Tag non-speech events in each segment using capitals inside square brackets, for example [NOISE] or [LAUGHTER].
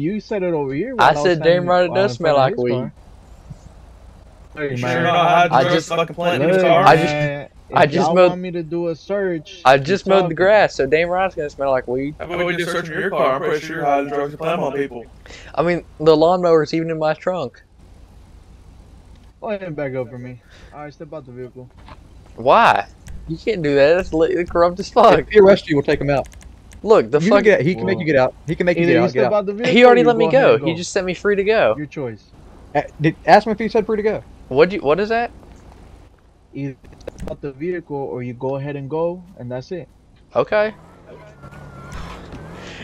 You said it over here. I while said damn right it does smell like weed. car. Hey, sure man. you're not hiding I just- fucking planting in car? I just- man, I just mowed- want me to do a search. I just mowed the grass, so damn right it's gonna smell like weed. How about we do a search in your car? I'm pretty sure you're hiding drugs and planting on people. I mean, the lawnmower's even in my trunk. Go ahead and back up for me. Alright, step out the vehicle. Why? You can't do that. That's li- corrupt as If fuck. he arrests you, we'll take him out. Look, the You fuck. can get, he can make you get out. He can make you get you out. Get out. out the vehicle. He already let me go go. He just sent me free to go. Your choice. Uh, Did, ask him if he said free to go. What you? What is that? Either step out the vehicle or you go ahead and go, and that's it. Okay.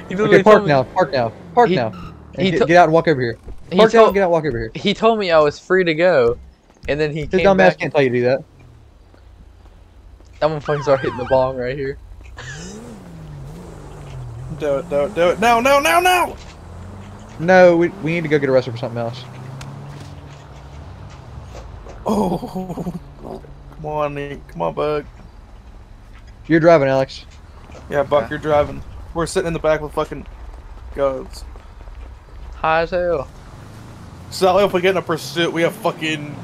He Okay, park me- now. Park now. Park He- now. And he get, to- get out and walk over here. He Park now told and get out and walk over here. he told me I was free to go, and then he His came dumb ass back. can't tell you to do that. I'm gonna fucking start hitting the bong right here. Do it, do it, do it. No, no, no, no! No, we, we need to go get arrested for something else. Oh. [LAUGHS] Come on, Nick. Come on, Bug. You're driving, Alex. Yeah, Buck, you're driving. We're sitting in the back with fucking guns. High as hell. Sally, if we get in a pursuit, we have fucking.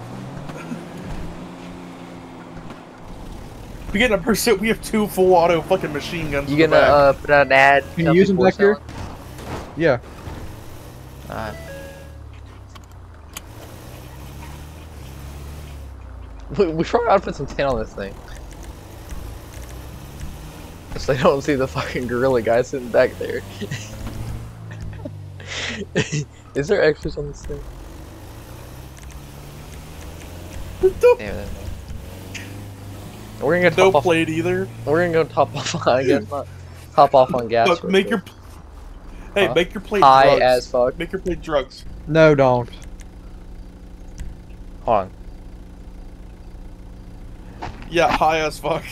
If we get in a pursuit, we have two full auto fucking machine guns. You in gonna uh put out an ad? Can you use them people back here? Yeah. selling? Alright. We, we probably ought to put some tin on this thing. So they don't see the fucking gorilla guy sitting back there. [LAUGHS] Is there extras on this thing? Dope, Damn it. We're gonna go no top off. plate either. We're gonna go top off. I guess [LAUGHS] not. Top off on gas. Look, real make quick. your. Hey, Huh? make your plate high drugs. as fuck. Make your plate drugs. No, don't. Hold on. Yeah, high as fuck.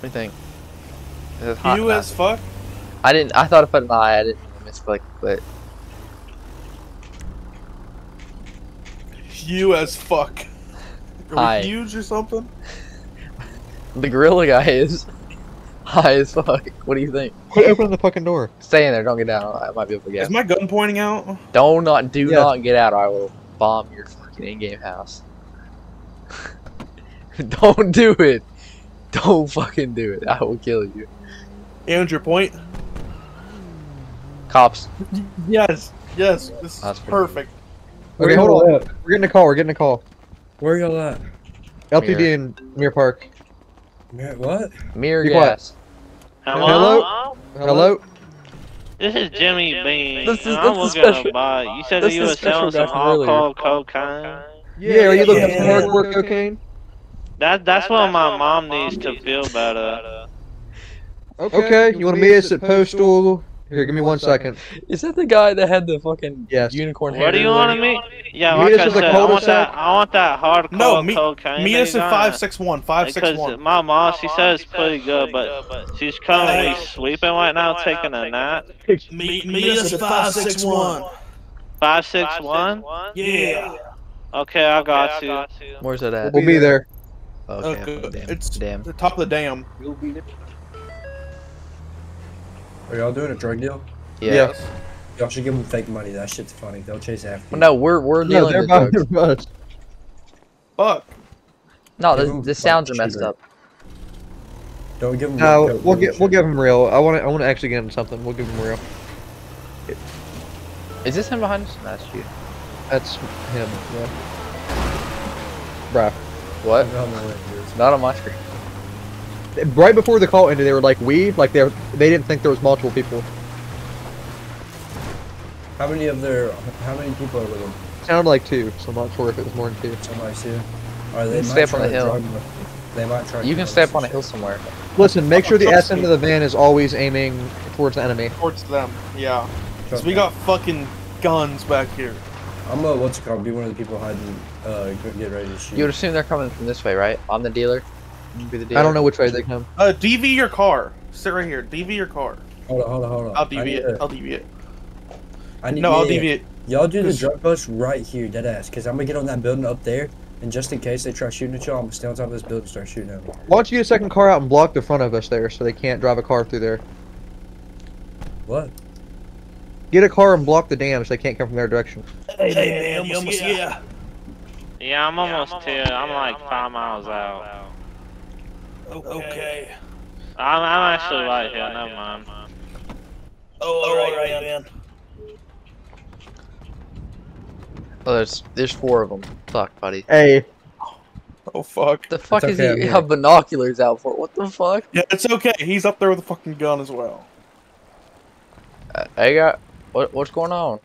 What do you think? Is hot? You Nah. as fuck. I didn't. I thought if I put an eye. I didn't misclick, but You as fuck. Are Hi. we huge or something? the gorilla guy is high as fuck. What do you think? Quit opening the fucking door. Stay in there. Don't get down. I might be able to get. Is my gun pointing out? Don't not. Do Yes. not get out. Or I will bomb your fucking in-game house. [LAUGHS] Don't do it. Don't fucking do it. I will kill you. And your point? Cops. Yes. Yes. This is That's pretty perfect. Okay, hold on. We're getting a call. We're getting a call. Where y'all at? LPD Mirror. in Mirror Park. Man, What? Mirror Be quiet. gas. Hello? Hello? This is Jimmy Bean. This is- and this I'm is looking special- to buy. You said this that you is were selling some guy from hardcore cocaine. Yeah, are you looking yeah. for hardcore cocaine? That that's what my mom needs to feel better. Okay, you want to meet us at Postal? Here, give me one second. Is that the guy that had the fucking Yes. unicorn What do you want to meet? Yeah, Meet like us I at the said, I want that. I want that hardcore No, meet- cocaine. Meet us at you got. five six one. Five six Because my mom, she says it's pretty good, but she's currently sleeping right now, taking a nap. Meet, meet us at five six one. Five six one. Yeah. Okay, I got you. Where's it at? We'll be there. Oh, okay. Okay, uh, Damn. It's Damn. the top of the dam. Are y'all doing a drug deal? Yeah. Yes. Y'all should give them fake money. That shit's funny. They'll chase after you. No, we're we're No, dealing they're with about drugs. to us. Fuck. No, Give the, 'em the sounds are messed sugar. up. Don't give them. No, we'll get we'll give him real. I want to I want to actually get him something. We'll give him real. Is this him behind us? No, that's you. That's him. Yeah. Bruh. What? Not on my screen. Right before the call ended, they were like we like they were, they didn't think there was multiple people. How many of their? How many people are with them? sounded like two, so I'm not sure if it was more than two. Somebody see it? Or they You can might stay up on the hill. They might try. You can drug stay up on a hill somewhere. Listen, make sure the Trust S end of the van is always aiming towards the enemy. Towards them. Yeah. Cause we got fucking guns back here. I'm uh, what's it called? Be one of the people hiding. Uh, get ready to shoot. You would assume they're coming from this way, right? I'm the dealer. You Be the. I don't know which way they come. Uh, DV your car. Sit right here. DV your car. Hold on, hold on, hold on. I'll DV it. to- I'll deviate. I need, No, yeah, I'll yeah. deviate. Y'all do the drug bust right here, dead ass. Cause I'm gonna get on that building up there, and just in case they try shooting at y'all, I'm gonna stay on top of this building and start shooting at them. Why don't you get a second car out and block the front of us there so they can't drive a car through there? What? Get a car and block the dam so they can't come from their direction. Hey, man, you almost here. Yeah, I'm almost here. I'm like five miles out. Okay. I'm, I'm actually right here. Never mind. Oh, alright, man. Oh, there's there's four of them. Fuck, buddy. Hey, Oh fuck. The fuck It's is okay, he here. have binoculars out for? What the fuck? Yeah, it's okay. He's up there with a fucking gun as well. Uh, Hey, got what? What's going on?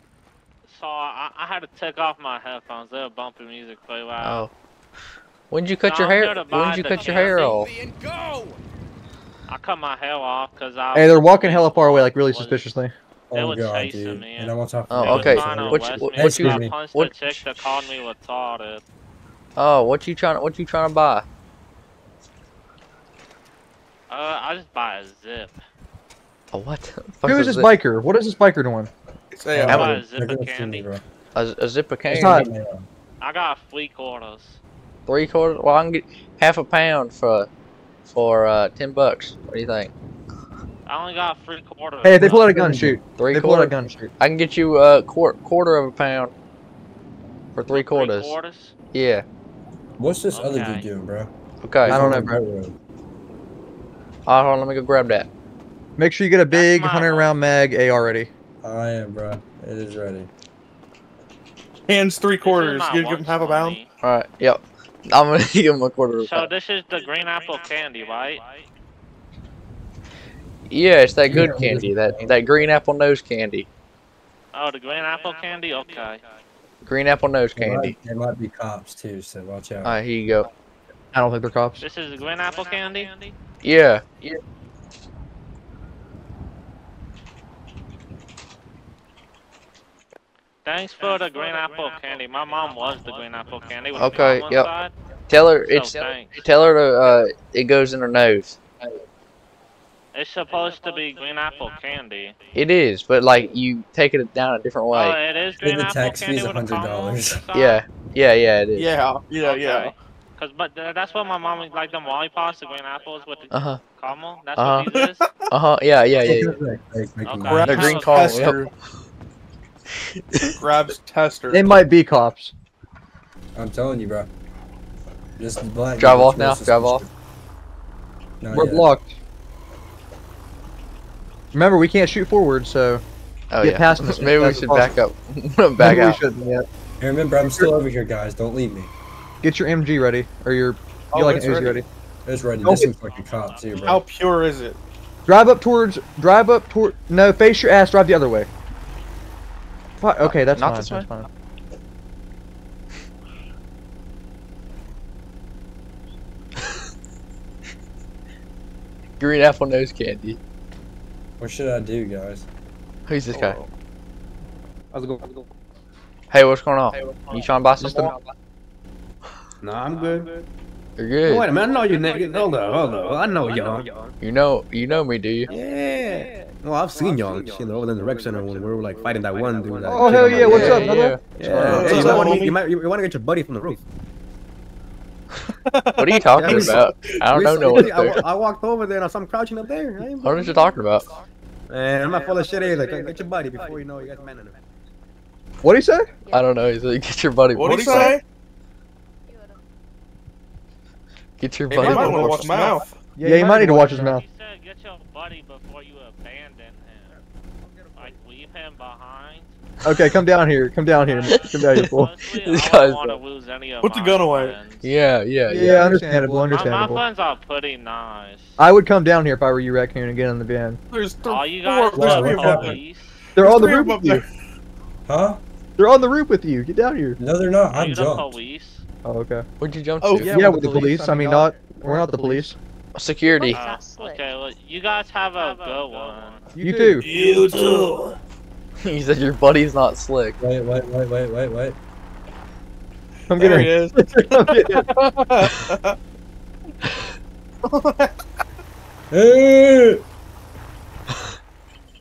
So I, I had to take off my headphones. They were bumping music pretty loud. Oh, when did you cut No, your hair? When buy did you cut your hair off? I cut my hair off because I. hey, they're walking hella far away, like really was- suspiciously. They Oh were god, chasing dude. me. And I want to talk. Oh, They were okay. trying What you- me what you- I what- chick that called me retarded. Oh, what you trying? What you trying to buy? Uh, I just buy a zip. Oh, what? the [LAUGHS] fuck Who is this biker? What is this biker doing? Say, I How buy a zip of candy. A, a zip of candy. It's not- I got three quarters. Three quarters. Well, I can get half a pound for for uh, ten bucks. What do you think? I only got three quarters. Hey, if they pull out a gun, shoot. Three They pull out a quarters. gun, shoot. I can get you a quarter quarter of a pound for three quarters. Three quarters? Yeah. What's this other dude doing, bro? Okay. I don't know, He's bro. on the road. Hold on, let me go grab that. Make sure you get a big 100 round mag AR ready. I am, bro. It is ready. hands three quarters. You give him half a pound. All right. Yep. I'm gonna [LAUGHS] give him a quarter So pound. this is the green apple candy, right? Yeah, it's that good candy. That that green apple nose candy. Oh, the green apple candy? Okay. Green apple nose There candy. might, there might be cops too, so watch out. All right, here you go. I don't think they're cops. This is the green apple candy? Yeah. Yeah. Thanks for the green apple candy. My mom was the green apple candy with Okay, the yep. inside. Tell her it's thanks. tell her to uh it goes in her nose. It's supposed to be green apple candy. It is, but like you take it down a different Oh, way. it is green the apple tax candy fees with a $100. Yeah. Yeah, yeah, it is. Yeah, yeah, yeah. Cause, but th- that's what my mom like them lollipops, the green apples with the Uh huh. caramel. That's Uh-huh. what these is. Uh huh. Yeah, yeah, yeah. yeah. [LAUGHS] Like, like, making Okay. The green caramel, tester. [LAUGHS] Grabs tester. They might be cops. I'm telling you, bro. Just the black. Drive off now, drive off. Not We're yet. blocked. Remember, we can't shoot forward, so Oh Get yeah. past us. [LAUGHS] Maybe we should back up. [LAUGHS] back maybe out. we shouldn't yet. Hey, remember, I'm still over here, guys. Don't leave me. Get your MG ready, or your Oh, you like it's an Uzi ready. ready. It's ready. Don't This seems like a cop too, bro. How pure is it? Drive up towards. Drive up toward. No, face your ass. Drive the other way. Fi- uh, Okay, that's Not fine. this That's way? fine. [LAUGHS] Green apple nose candy. What should I do, guys? Who's this guy? Oh. How's it going? Hey, what's going on? You trying to buy something? No, I'm good. You're Hey, good. Wait a minute, I know you niggas. Hold on, hold on. I know y'all. You know, you know me, do you? Yeah. Well, I've seen y'all, you know, over in the rec center when we were like fighting that one dude. that Oh, hell yeah, what's up, brother? Yeah, What's hey, up, you, might wanna, you, might, you, wanna get your buddy from the roof. What are you talking Yeah, about? I don't know. Recently, know what I, I walked over there and I saw him crouching up there. I What are you talking about? Man, I'm not full of shit either. Get your buddy before you know you got men in him. What do you say? I don't know. He's like, get your buddy. What'd he say? Get your Hey, you buddy. might want to watch his mouth. Yeah, you might need to watch his mouth. He said get your buddy before you uh, abandon him. Like leave him behind. Okay, come down here. Come down here. [LAUGHS] Come down here, fool. Honestly, This guy's. want to dumb. lose any of Put the gun away. friends. Yeah, yeah, yeah. Yeah, understandable, My, my understandable. friends are pretty nice. I would come down here if I were you, Raccoon, and get on the van. There's th- All you four, guys there's Wow, three of them. police. They're There's on the three of roof them with you. Huh? They're on the roof with you. Get down here. No, they're not. I'm you jumped. police? Oh, okay. Where'd you jump Oh, to? Yeah, with the police. I mean, not. We're not the police. Security. Uh, okay, well, you guys have a good one. You too. You too. [LAUGHS] he said your buddy's not slick. Wait, wait, wait, wait, wait, wait. I'm There her. he is. Come get her. Hey!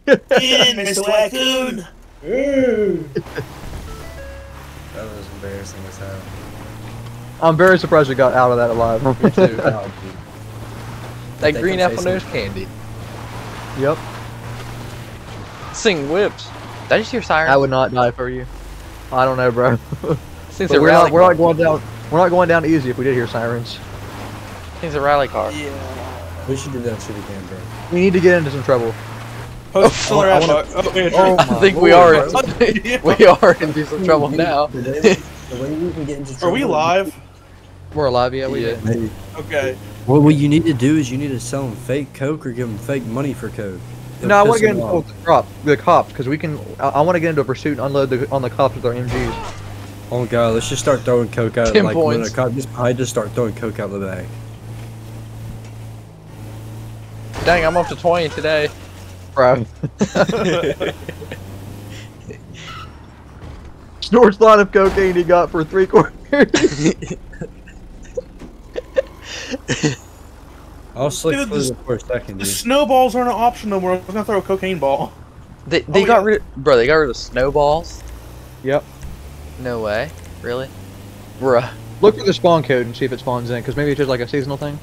Get in, Mr. Raccoon. Hey! embarrassing as hell. I'm very surprised we got out of that alive. [LAUGHS] Me too. Oh. That green apple nose candy. yep. Sing whips. Did I just hear sirens? I would not die for you. I don't know, bro. [LAUGHS] Since we're rally not, we're car. not going down. We're not going down easy if we did hear sirens. Since a rally car. Yeah. We should do that shit again, bro. We need to get into some trouble. Post oh, I oh, wanna- oh, Andrew. Oh I my think we are. bro. [LAUGHS] [LAUGHS] We are into some trouble now. The way- we can get into Are we live? We're alive, yeah. We Yeah. did. Maybe. Okay. Well, what you need to do is you need to sell them fake coke or give them fake money for coke. It'll No, I want to get into the cop, the cops, because we can. I, I want to get into a pursuit and unload the, on the cops with our MGs. Oh god, let's just start throwing coke out. Ten like when points. a cop just I just start throwing coke out of the bag. Dang, I'm up to 20 today. Bro. [LAUGHS] Snort's lot of cocaine he got for three quarters. [LAUGHS] I'll slick Dude, this- for a second, The dude. snowballs aren't an option no more. I was gonna throw a cocaine ball. They, they Oh, got yeah. rid bro, they got rid of snowballs? yep. No way. Really? Bruh. Look for the spawn code and see if it spawns in, because maybe it's just like a seasonal thing.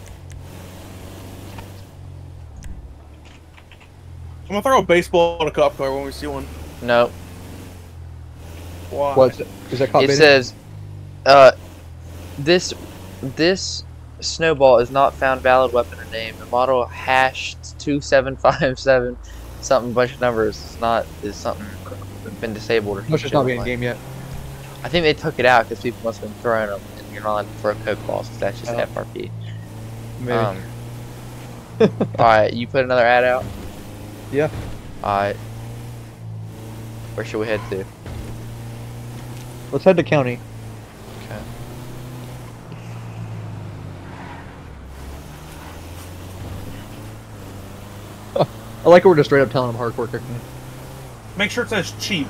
I'm gonna throw a baseball at a cop car when we see one. No. Why? What's it? Is that cop It baiting? says uh this this snowball is not found valid weapon or name. The model hash two seven five seven something bunch of numbers. It's not is something been disabled or Must just not be in game yet. I think they took it out because people must have been throwing them, and you're not allowed to throw a coke balls 'cause that's just Oh. FRP. Maybe. Um, all right, you put another ad out. Yeah. All right. Where should we head to? Let's head to county. Okay. I like how we're just straight up telling him hardcore cooking. Make sure it says cheap.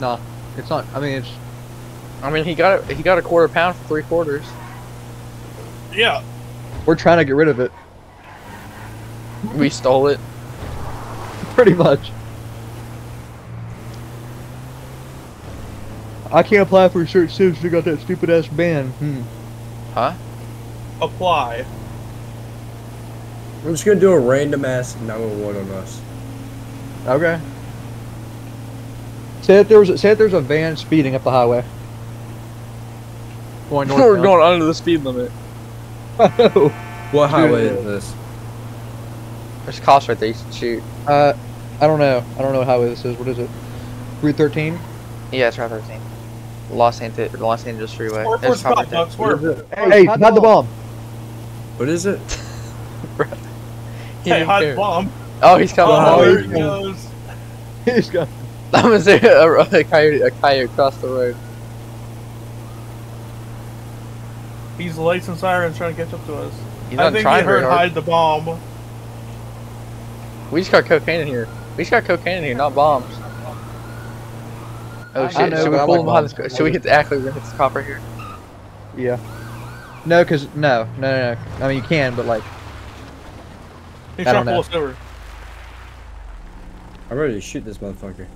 Nah, it's not. I mean, it's I mean, he got it. He got a quarter pound for three quarters. Yeah. we're trying to get rid of it, We stole it. [LAUGHS] pretty much. I can't apply for a shirt since we got that stupid ass ban. Hmm. Huh? Apply. I'm just gonna do a random ass 911 on us. Okay. Say that there was say that there's a van speeding up the highway. Going [LAUGHS] north. We're going under the speed limit. going. What highway Yeah. is this? There's cops right there. You should shoot. uh, I don't know. I don't know what highway this is. What is it? Route 13. Yeah, it's Route 13. Los Angeles, Los Angeles Freeway. Swerve There's for a cop spot, right Buck. Swerve. Hey, not the bomb. What is it? [LAUGHS] there. He Hey, didn't hide care. the bomb. Oh, he's coming. Oh, there he's he coming. goes. He's got. I'm gonna say a, a coyote, a coyote across the road. He's lights and sirens trying to catch up to us. He's I think he heard hard. hide the bomb. We just got cocaine in here. We just got cocaine in here, not bombs. Oh I shit! know, Should we pull like him behind bombs. this? Should we hit the actually? We're gonna hit this cop right here. Yeah. No, cause no, no, no, no. I mean, you can, but like, He's I trying to pull us over. I'm ready to shoot this motherfucker.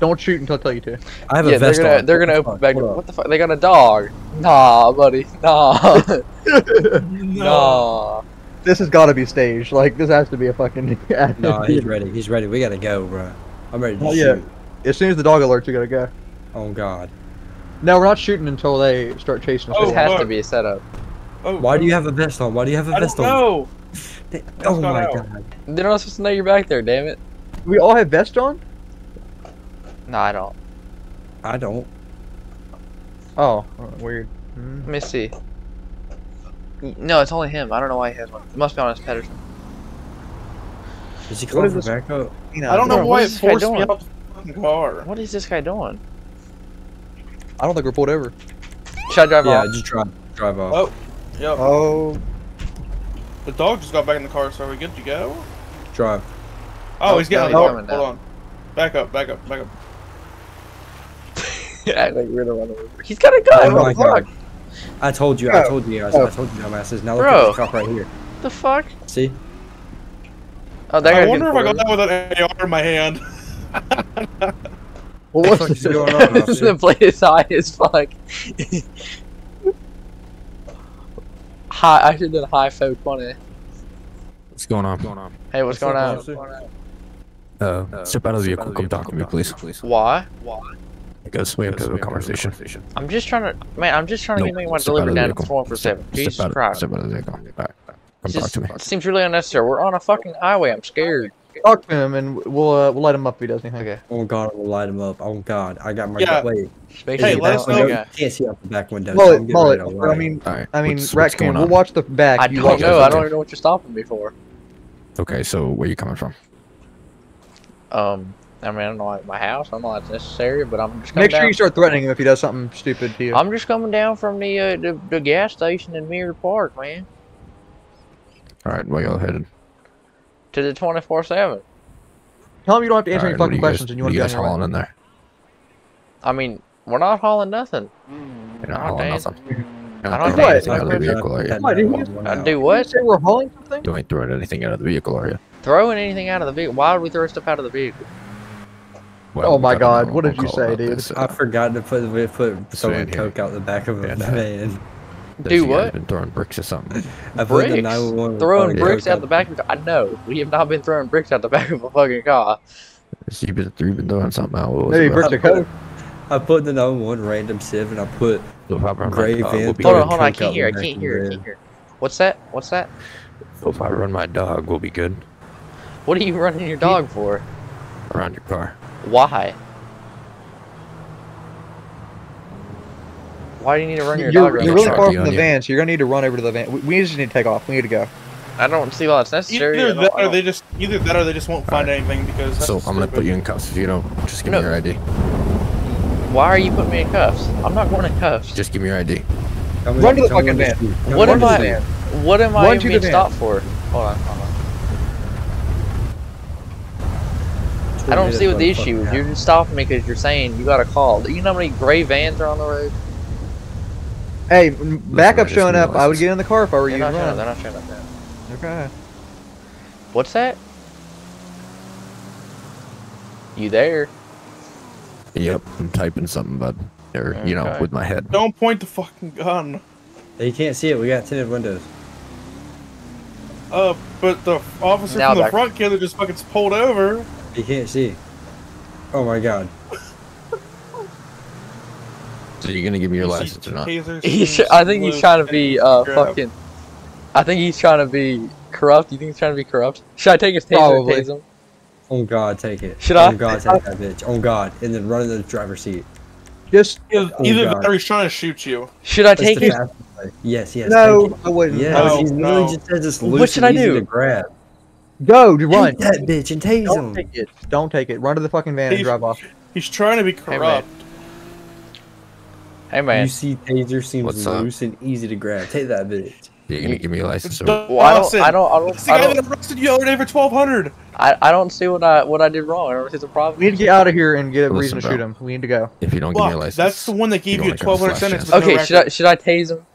don't shoot until I tell you to. I have yeah, a they're vest gonna on. they're gonna What the open fuck? back. Hold What the fuck? They got a dog. Nah, buddy. Nah. [LAUGHS] nah. This has got to be staged. Like, this has to be a fucking. [LAUGHS] up. No, he's ready. He's ready. We gotta go, bro. I'm ready to Oh, yeah. As soon as the dog alerts, you gotta go. Oh god. No, we're not shooting until they start chasing us. Oh, This down. has to be a setup. Oh, Why do you oh. have a vest on? Why do you have a I vest don't on? Know. Oh got my out. god. They're not supposed to know you're back there. Damn it. We all have vests on. No, I don't. I don't. Oh, weird. Hmm. Let me see. No, it's only him. I don't know why he has one. It must be on his Pedersen. Is he What calling is for this? backup? I don't know Bro, why what it is this guy forced me doing? out the car. What is this guy doing? I don't think we're pulled over. Should I drive Yeah, off? Yeah, just drive drive off. Oh, yep. Oh, The dog just got back in the car, so are we good to go? Drive. Oh, Oh, he's getting no, out. he's Hold coming on. Back up, back up, back up. [LAUGHS] Act like we're gonna run over. He's got a gun. Oh what my the fuck? god. I told you, I told you guys, Oh. I told you dumbasses. Now look Bro. at this cop right here. The fuck? See? Oh, that I wonder if I got that with an AR in my hand. [LAUGHS] What was What's this? [LAUGHS] going on, officer? the blade is high as fuck. High. I should have done high 420. What's going on? going on? Hey, what's, going up, on? officer? Uh, step out of the vehicle. Come talk to me, please. Why? Why? Because we have to have a conversation. I'm just trying to, man. I'm just trying to No, get me my step out of delivery the down to vehicle. perform for seven. Step Jesus out of- Christ. Step out of the vehicle. All right. Come It's talk just- to me. Seems really unnecessary. We're on a fucking highway. I'm scared. Talk to him and we'll uh, we'll let him up if he does anything. Okay. Oh god, I will light him up. Oh god, I got my Yeah. wait. Space Hey, Ship let us Mountain know- guy. Can't see out the back window. so Mullet, I'm mullet. ready to I mean, All right. I mean, what's, what's raccoon. We'll watch the back. I you don't know. I don't even know what you're stopping me for. Okay, so where you coming from? Um, I mean, I don't know, like my house. I don't know if that's necessary, but I'm just coming Make sure down. you start threatening him if he does something stupid to you. I'm just coming down from the uh, the, the gas station in Mirror Park, man, All right, where y'all headed? To the 24 seven. Tell him you don't have to answer All any fucking you guys- questions and you what want to you be guys hauling in there? I mean, we're not hauling nothing. You're not Oh, hauling nothing. I don't throwing know. anything out of the vehicle, are you? What, did you I do what? you say we're hauling something? You ain't throwing anything out of the vehicle, are you? Throwing anything out of the vehicle? Why would we throw stuff out of the vehicle? Well, Oh my we got a God, what did you say, dude? this, I uh, forgot to put put This throwing van here. coke out the back of a Yeah, van. That Do you guys what? Been throwing bricks or something. [LAUGHS] I put the Bricks? 911 Throwing with bricks out the back of the car? I know. We have not been throwing bricks out the back of a fucking car. So you've been, you've been throwing something out. What was Maybe it bricks about? of. I put the 911 random sieve and I put So if I run Gray my we'll Hold on, hold on. I can't hear. I can't hear. I can't hear. What's that? What's that? So if I run my dog, we'll be good What are you running your dog for? around your car. Why? Why do you need to run your dog You're, around you're really far from the you. van, so you're gonna need to run over to the van. We, we just need to take off. We need to go. I don't see why that's necessary. Either that, or they just either that, or they just won't find anything because. That's So I'm gonna stupid. put you in cuffs if you don't. Just give No. me your ID. Why are you putting me in cuffs? I'm not going in cuffs. Just give me your ID. Come Run to the fucking van. What on am I- street. What am I Run even to being stopped for? Hold on, hold on. I don't see what the issue is. You're just stopping me because you're saying you got a call. Do you know how many gray vans are on the road? Hey, m- backup just showing up. I would get in the car if I were They're you. not, and showing up, they're not showing up now. Okay. What's that? You there? Yep, I'm typing something, bud. Or you know, with my head. Don't point the fucking gun. You can't see it. We got tinted windows. Uh, but the officer Now from the back- front killer just fucking pulled over. You can't see. Oh my god. So you're gonna give me your You license or not? He's, I think he's trying to be uh grab. fucking. I think he's trying to be corrupt. You think he's trying to be corrupt? Should I take his taser and Probably. tase him? Oh god, take it. Should oh I? god, take that bitch. Oh god, and then run in the driver's seat. Just Either, Oh, either God. or he's trying to shoot you. Should I That's take the his? Yes, yes. no, I wouldn't. it. Yes, No, he literally no. just says it's What should and I do? to grab. Go, you run. Take that bitch and tase Don't him. take it. Don't take it. Run to the fucking van and drive off. He's trying to be man. corrupt. Hey man, You see, taser seems What's up? loose and easy to grab. Take that bitch. You're gonna give me a license or Don't- well, I don't, I don't, I don't, the I guy don't, that arrested you the other day for twelve hundred. I, I don't see what I, what I did wrong. I don't see the problem. We need to get out of here and get a Listen, reason to bro. shoot him. We need to go. if you don't give me a license. that's the one that gave you you, a like have a twelve hundred sentence. chance. with no Okay, should I, record. should I tase him?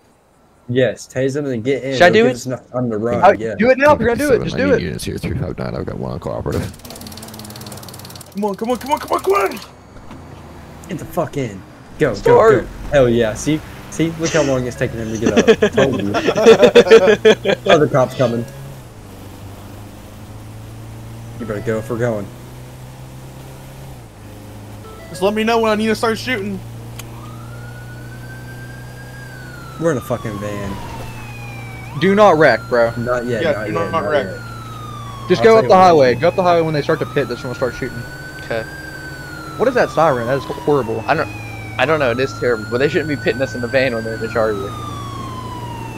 Yes, tase him and get in. Should I It'll do it? us enough time to run. Uh, yeah. Do it now if you're gonna do it. Just I do need it. Units here, three five nine. I've got one on cooperative. Come on, come on, come on, come on, come on. Get the fuck in. Go, Start. go, go. Hell yeah. See, see, look how long it's taking him to get up. [LAUGHS] Told you. [LAUGHS] Other cops coming. You better go if we're going. Just let me know when I need to start shooting. We're in a fucking van. Do not wreck, bro. Not yet. Yeah, not do yet. not Not wreck. yet. Just I'll go up the highway. Go up the highway when they start to pit. That's when we'll start shooting. Okay. What is that siren? That is horrible. I don't, I don't know. It is terrible, but they shouldn't be pitting us in the van when they're in the charger.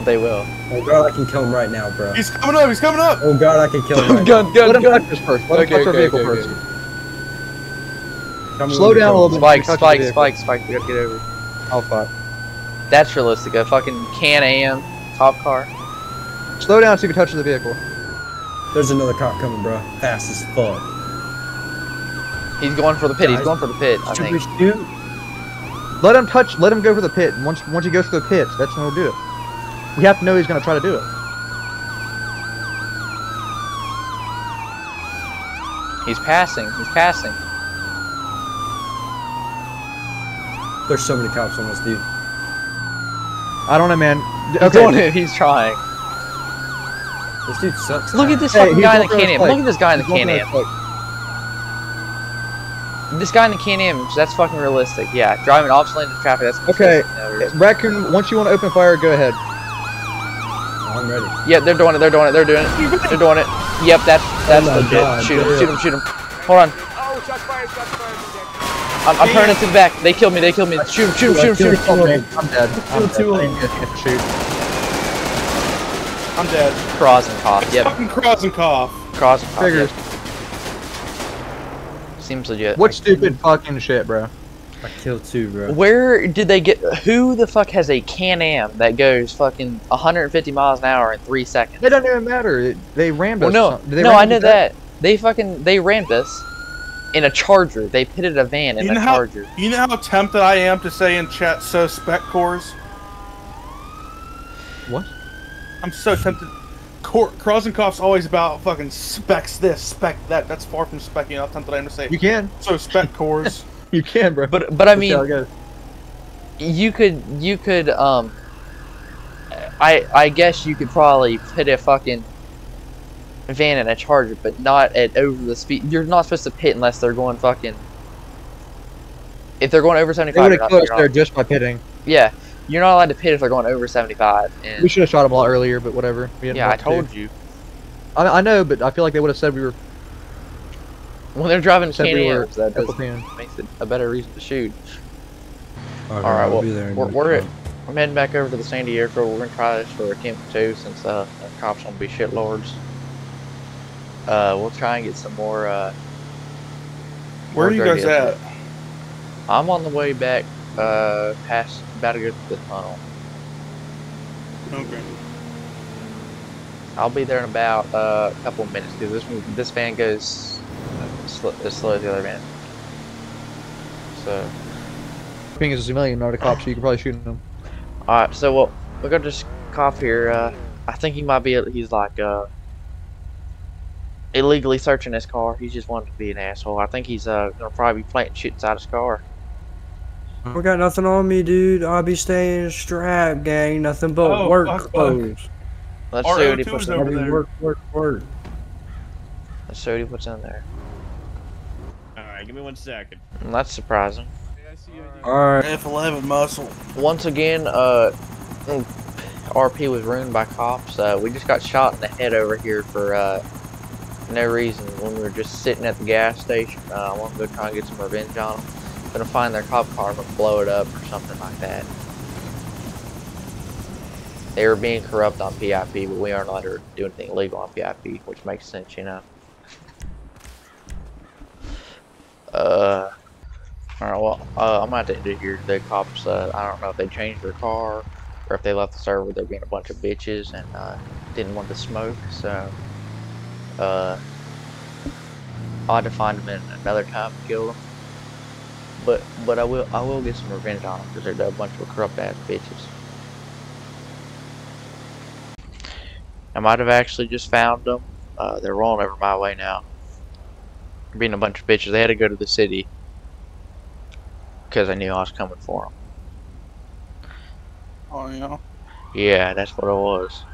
They will. Oh god, I can kill him right now, bro. He's coming up. He's coming up. Oh god, I can kill him [LAUGHS] right gun, Let gun, him gun. touch us first. Let Okay, him touch our okay, vehicle okay, first. now. Tell Slow down a little bit. Spike, spike, spike, spike. We gotta get over. Oh fuck. That's realistic. A fucking Can Am cop car. Slow down so you can touch the vehicle. There's another cop coming, bro. Fast as fuck. He's going for the pit. He's going for the pit. I Should think. shoot? Let him touch. Let him go for the pit. And once once he goes for the pit, that's when we'll do it. We have to know he's gonna try to do it. He's passing. He's passing. There's so many cops on this dude. I don't know, man. He's Okay. doing it. He's trying. This dude sucks. Look at this Hey, fucking guy in the walking Can-Am. Look at this guy in the He's walking on Can-Am. his bike. This guy in the Can-Am, that's fucking realistic. Yeah, driving off lane into traffic. That's Okay. Yeah, Raccoon, once you want to open fire, go ahead. I'm ready. Yeah, they're doing it. They're doing it. They're doing it. They're doing it. Yep, that's that's oh my legit. God, shoot him! Shoot him! Shoot him! Hold on. Oh, I'm, I'm turning to the back. They killed me. They killed me. Shoot him! Shoot him! Shoot him! Shoot him! I'm dead. I'm dead. I'm dead. I of didn't get to shoot. I'm dead. Cross and cough. Yep. Fucking cross and cough. Cross and cough. Figures. Yep. Seems legit. What stupid fucking shit, bro? I killed two, bro. Where did they get? Who the fuck has a Can-Am that goes fucking 150 miles an hour in three seconds? It doesn't even matter. It, they rammed Well, us. no, or something. Did they no, ram I us know with that. They fucking they rammed us in a Charger. They pitted a van in You a know how- Charger. You know how tempted I am to say in chat, so spec cores? What? I'm so tempted. Cor- Krozenkoff's always about fucking specs this, spec that. That's far from specking. How tempted I am to say You can. so spec [LAUGHS] cores. You can, bro. But but I Let's see mean, you could you could um. I I guess you could probably put a fucking van in a Charger, but not at over the speed. You're not supposed to pit unless they're going fucking. If they're going over They 75, would you're have not- killed us you're there not- just by pitting. yeah, you're not allowed to pit if they're going over 75. And We should have shot him a lot earlier, but whatever. We yeah, I want to. told you. I, I know, but I feel like they would have said we were. When they're driving Said we were that does, fan. makes it a better reason to shoot. All All right, I'll well, be there we're, we're, time. I'm heading back over to the Sandy Airfield. We're gonna try this for a Camp 2 since uh, the cops gonna be shitlords. Uh, we'll try and get some more. Uh, Where are you guys at? I'm on the way back, uh, past about to go through the tunnel. Okay. I'll be there in about uh, a couple of minutes because this this van goes uh, sl- as slow as the other van. So. Being as a civilian, not a cop, so you can probably shoot him. Alright, so well, we got this cop here. Uh, I think he might be, he's like, uh, illegally searching his car. He's just wanting to be an asshole. I think he's, uh, gonna probably be planting shit inside his car. I got nothing on me, dude. I'll be staying strapped, gang. Nothing but Oh, work fuck, fuck. clothes. Let's see what he puts is in I'll over be there. work, work, work. Let's see what he puts in there. Alright, give me one second. And that's surprising. Alright. F11 muscle. Once again, uh, RP was ruined by cops. Uh, we just got shot in the head over here for, uh, no reason when we were just sitting at the gas station. Uh, I want to go try and get some revenge on them. Gonna find their cop car and blow it up or something like that. They were being corrupt on PIP, but we aren't allowed to do anything illegal on PIP, which makes sense, you know. Uh, alright, well, uh, I'm gonna have to it here. The cops, uh, I don't know if they changed their car or if they left the server, they're being a bunch of bitches and, uh, didn't want to smoke, so, uh, I'll have to find them in another time and kill them. But, but I will, I will get some revenge on them because they're a bunch of corrupt ass bitches. I might have actually just found them. Uh, they're rolling over my way now. Being a bunch of bitches, they had to go to the city because I knew I was coming for them. Oh yeah. Yeah, that's what it was.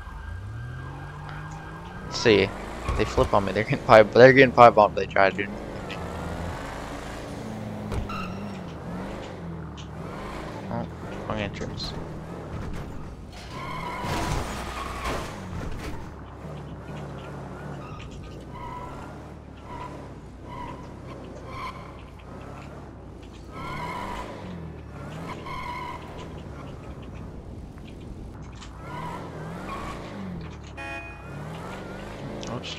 Let's see, they flip on me. They're getting pipe. They're getting pipe bombed. They try to. do Oh, wrong entrance. Oops.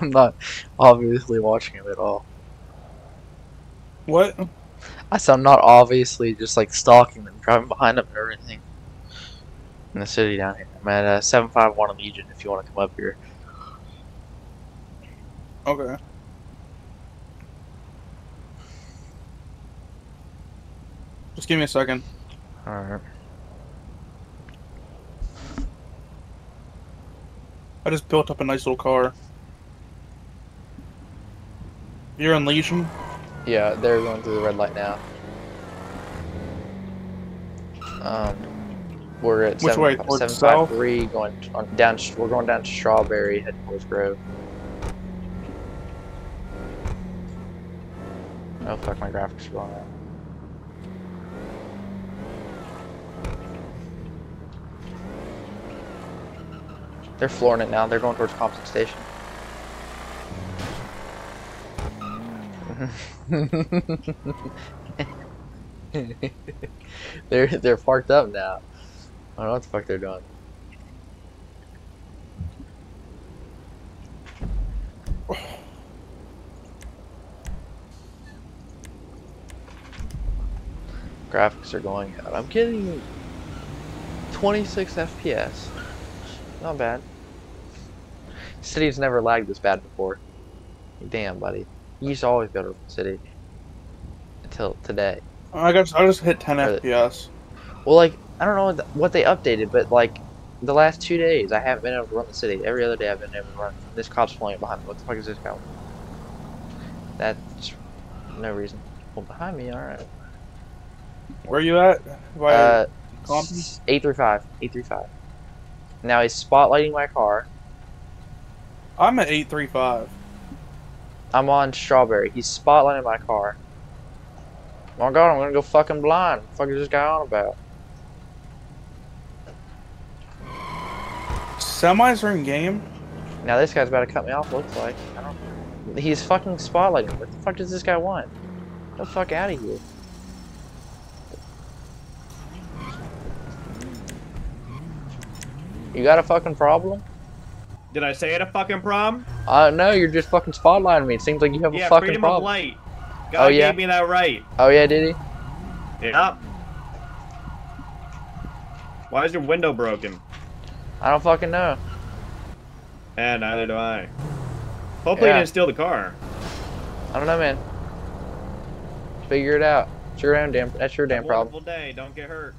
I'm not obviously watching him at all. What? I said I'm not obviously just like stalking them, driving behind them and everything. in the city down here. I'm at uh, 751 Legion if you want to come up here. Okay. Just give me a second. Alright. I just built up a nice little car. You're in Legion? Yeah, they're going through the red light now. Um, we're at Which seven, way, towards the south? going on, down. We're going down to Strawberry, heading towards Grove. Oh fuck, my graphics are going out. They're flooring it now. They're going towards Compton Station. [LAUGHS] they're they're parked up now. I don't know what the fuck they're doing. Graphics are going out. I'm getting 26 FPS. Not bad. City's never lagged this bad before. Damn, buddy. You used to always go to the city. Until today. I guess I just hit 10 Are FPS. Well, like, I don't know what, they updated, but, like, the last two days, I haven't been able to run the city. Every other day, I've been able to run. This cop's pulling behind me. What the fuck is this guy? That's no reason. Well, behind me, alright. Where you at? By Uh, 835. 835. Now he's spotlighting my car. I'm at 835. I'm on Strawberry. He's spotlighting my car. Oh my god, I'm gonna go fucking blind. What the fuck is this guy on about? Semis are in game? Now this guy's about to cut me off, looks like. I don't He's fucking spotlighting. What the fuck does this guy want? Get the fuck out of here. You got a fucking problem? Did I say it a fucking problem? Uh, no, you're just fucking spotlighting me. It seems like you have a fucking freedom of problem. light. Oh, yeah? gave me that right. Oh yeah, did he? Yep. Why is your window broken? I don't fucking know. And neither do I. Hopefully Yeah. you didn't steal the car. I don't know, man. Figure it out. It's your own damn. That's your damn problem. day. Don't get hurt.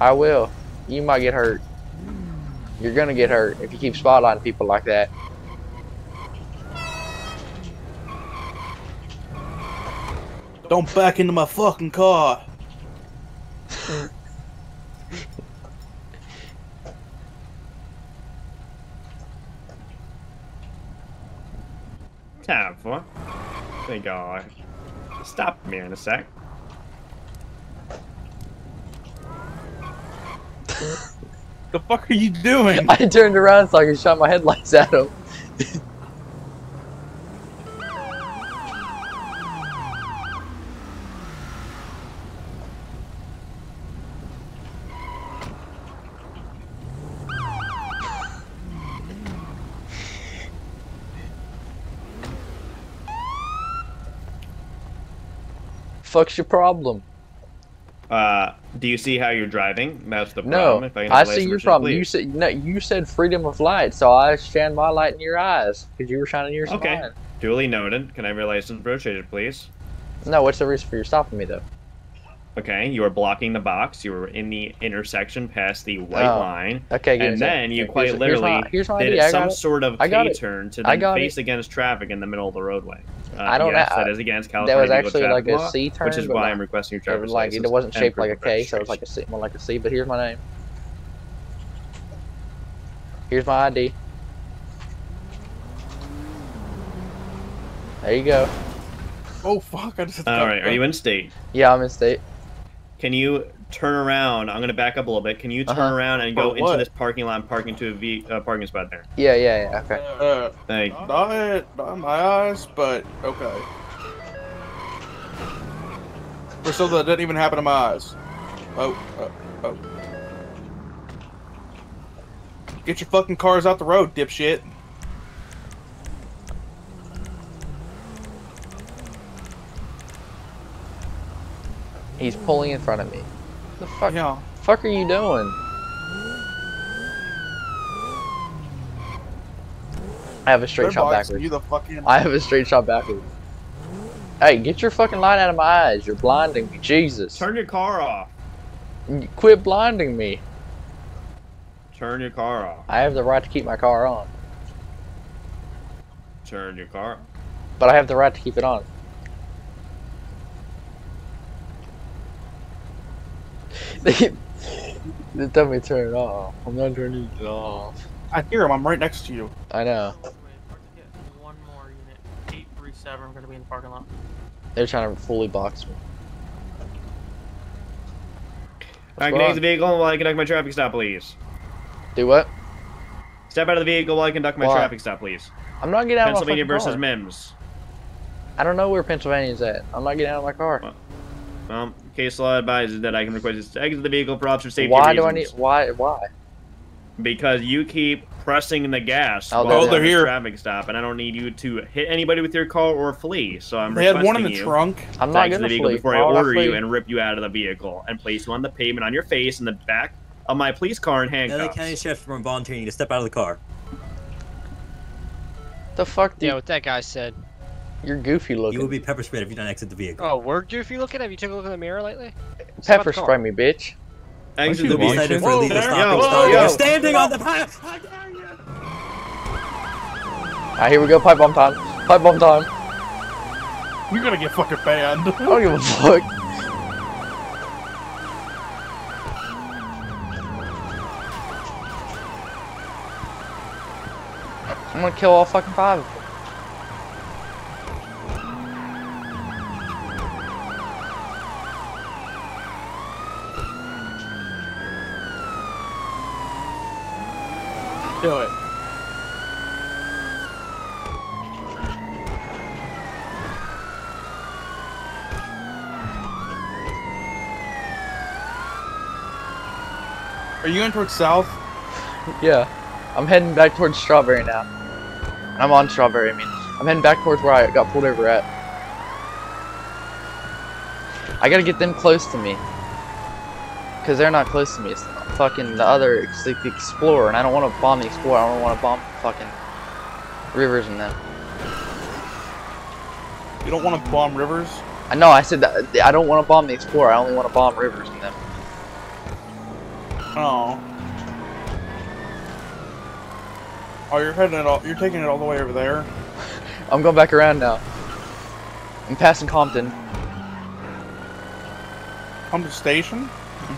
I will. You might get hurt. You're gonna get hurt if you keep spotlighting people like that. Don't back into my fucking car. [LAUGHS] Time for. Think I'll stop me in a sec. [LAUGHS] What the fuck are you doing? [LAUGHS] I turned around so I could shot my headlights at him. [LAUGHS] Fuck's your problem? Uh, do you see how you're driving? That's the No, problem. If can I see your problem. You please. said no. You said freedom of light, so I shine my light in your eyes because you were shining yours Okay. mine. Duly noted. Can I have your license rotated, please? No, what's the reason for you stopping me though? Okay, you were blocking the box. You were in the intersection past the white Oh. line. Okay, And then you quite here's literally my- here's my did ID, I got some sort of K turn to then face it. against traffic in the middle of the roadway. Uh, I don't yes, know- that is against California. that was actually traffic like a C law, turn, which is why I'm requesting your driver's was like license. it wasn't shaped like a K, so it was like a registration. C, more like a C. But here's my name. Here's my ID. There you go. Oh fuck! I just. All right, are you in state? Yeah, I'm in state. Can you turn around? I'm gonna back up a little bit. Can you turn Uh-huh. around and For go into this parking lot and park into a v, uh, parking spot there? Yeah, yeah, yeah. Okay. Uh, Thank not, at- not in my eyes, but okay. Priscilla, that didn't even happen to my eyes. Oh, oh, oh. Get your fucking cars out the road, dipshit. He's pulling in front of me. The fuck? Yeah. Fuck are you doing? I have a straight They're shot backwards. You the fucking. I have a straight shot backwards. Hey, get your fucking light out of my eyes. You're blinding me, Jesus. Turn your car off. Quit blinding me. Turn your car off. I have the right to keep my car on. Turn your car. But I have the right to keep it on. They, [LAUGHS] they tell me to turn it off. I'm not turning it off. I hear him. I'm right next to you. I know. One more unit. 837. I'm gonna be in the parking lot. They're trying to fully box me. I can exit the vehicle while I conduct my traffic stop, please. Do what? Step out of the vehicle while I conduct my Why? traffic stop, please. I'm not getting out Pennsylvania of my fucking versus car. Mimms. I don't know where Pennsylvania's at. I'm not getting out of my car. Um, case law advises that I can request you to exit the vehicle for officer safety Why reasons. do I need? Why? Why? Because you keep pressing the gas Oh, while they're they're here. traffic stop, and I don't need you to hit anybody with your car or flee. So I'm They had one in requesting the you trunk. I'm to not exit gonna the vehicle flee. before I would I order you and rip you out of the vehicle and place you on the pavement on your face in the back of my police car in LA handcuffs. County Sheriff from volunteering you to step out of the car. The fuck, dude? Yeah, what that guy said. You're goofy looking. You will be pepper sprayed if you don't exit the vehicle. Oh, we're goofy looking? Have you took a look in the mirror lately? Pepper spray me, bitch. Exit You'll the be vehicle. for Whoa, illegal there- stopping, yo, starting. yo. You're standing on the pipe. Alright, ah, here we go. Pipe bomb time. Pipe bomb time. You're gonna get fucking banned. I don't give a fuck. I'm gonna kill all fucking five it. Are you going towards south? Yeah. I'm heading back towards Strawberry now. I'm on Strawberry, I mean. I'm heading back towards where I got pulled over at. I gotta get them close to me. Because they're not close to me. It's fucking the other it's the Explorer, and I don't want to bomb the Explorer. I don't want to bomb fucking Rivers and them. You don't want to bomb rivers? I know, I said that I don't want to bomb the Explorer. I only want to bomb Rivers and them. Oh. Oh, you're heading it all. You're taking it all the way over there. [LAUGHS] I'm going back around now. I'm passing Compton. Compton Station.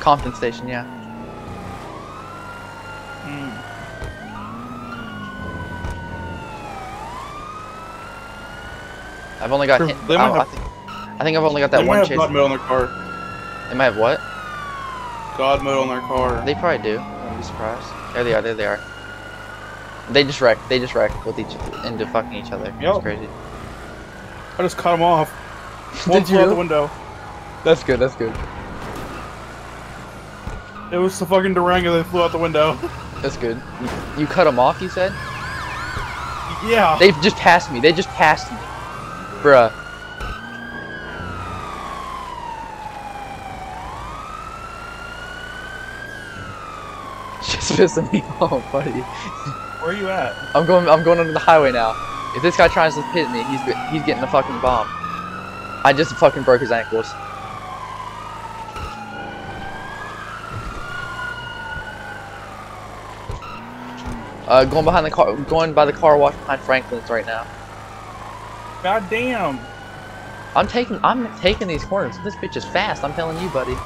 Compton Station, yeah. Hmm. I've only got. Hit- they might I, I have- think, I think I've only got that they might one have chase. God mode on their car. They might have what? God mode on their car. They probably do. I wouldn't be surprised. There they are. There they are. They just wrecked. They just wrecked with each into fucking each other. It's crazy. I just cut them off. [LAUGHS] One Did flew out the window. That's good. That's good. It was the fucking Durango that flew out the window. [LAUGHS] That's good. You, you cut them off. You said. Yeah. They just passed me. They just passed me, bruh. [LAUGHS] Just pissing me [LAUGHS] off, buddy. Where are you at? I'm going. I'm going under the highway now. If this guy tries to hit me, he's he's getting a fucking bomb. I just fucking broke his ankles. Uh, going behind the car, going by the car wash behind Franklin's right now. God damn. I'm taking, I'm taking these corners. This bitch is fast. I'm telling you, buddy.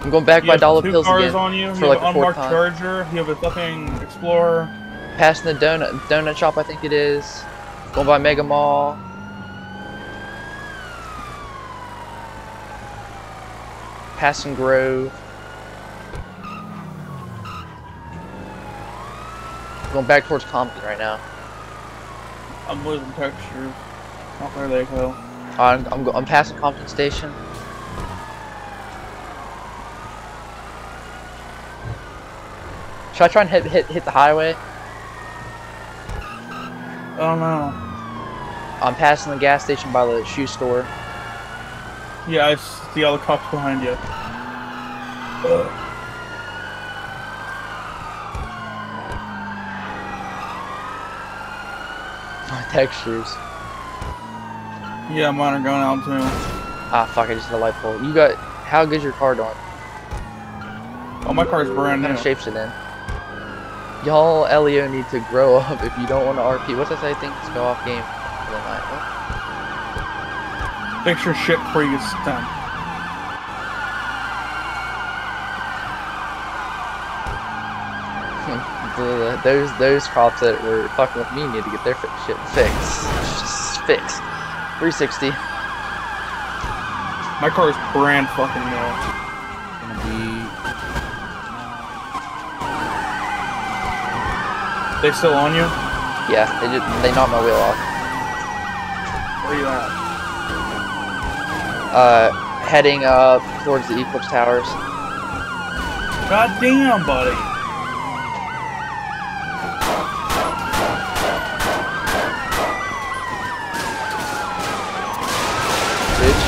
I'm going back You by Dollar Pills cars again on you. for you like have the fourth time. Charger. You have a fucking Explorer. Passing the donut donut shop, I think it is. Going by Mega Mall. Passing Grove. Going back towards Compton right now. I'm losing textures. Oh, there they go. I'm I'm, go- I'm passing Compton Station. Should I try and hit hit hit the highway? I don't know. I'm passing the gas station by the shoe store. Yeah, I see all the cops behind you. Textures. Yeah, mine are going out too. Ah, fuck! I just hit a light pole. You got how good's your car doing? Oh, my car's brand What kind new. of shape's it in? Y'all, Elio need to grow [LAUGHS] up if you don't want to RP. What's that say? Things go off game for the night. What? Fix your shit before you get sent. The, those those cops that were fucking with me need to get their fi- shit fixed. Just fixed. 360. My car is brand fucking new. Gonna be They still on you? Yeah, they just they knocked my wheel off. Where you at? Uh, heading up towards the Eclipse Towers. God damn, buddy. Bitch.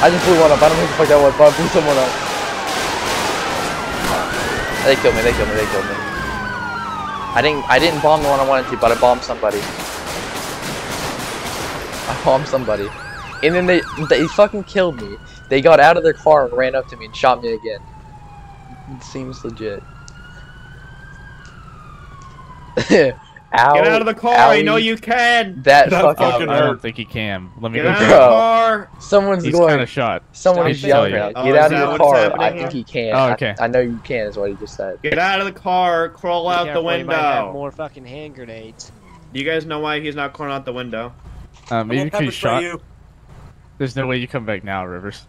I just blew one up. I don't know who the fuck that was, but I blew someone up. They killed me. They killed me. They killed me. I didn't. I didn't bomb the one I wanted to, but I bombed somebody. I bombed somebody, and then they they fucking killed me. They got out of their car and ran up to me and shot me again. It seems legit. [LAUGHS] Ow, Get out of the car. I know you can. That That fucking. fucking I don't think he can. Let me Get go out of the car. Someone's He's going. kind of shot. Someone Stop is it. yelling at you. Oh, Get is out of that your car. I think here? he can. Oh, I- okay. I, know you can, is what he just said. Get out of the car. Crawl out the Careful, might have window. more fucking hand grenades. Do you guys know why he's not crawling out the window? Um, maybe because he's shot. you. There's no way you come back now, Rivers.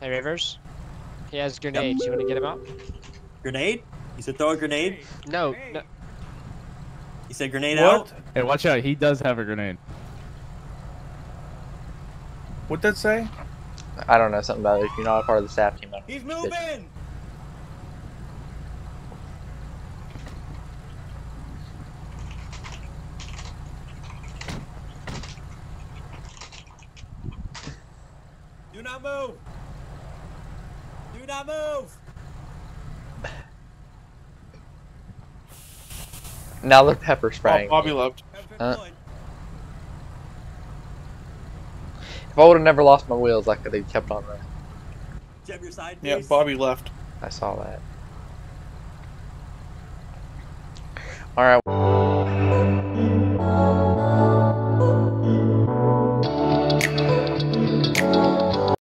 Hey, Rivers. He has grenades. You want to get him out? Grenade? You said throw a grenade? No, no. You said grenade What? out? Hey, watch out. He does have a grenade. What'd that say? I don't know something about it. If you're not a part of the staff team, I don't He's know. moving! Do not move! Do not move! Now they're pepper Oh, spraying. Bobby me. left. Huh? If I would have never lost my wheels, I could have kept on running. Jab your side Yeah. Bobby left. I saw that. Alright.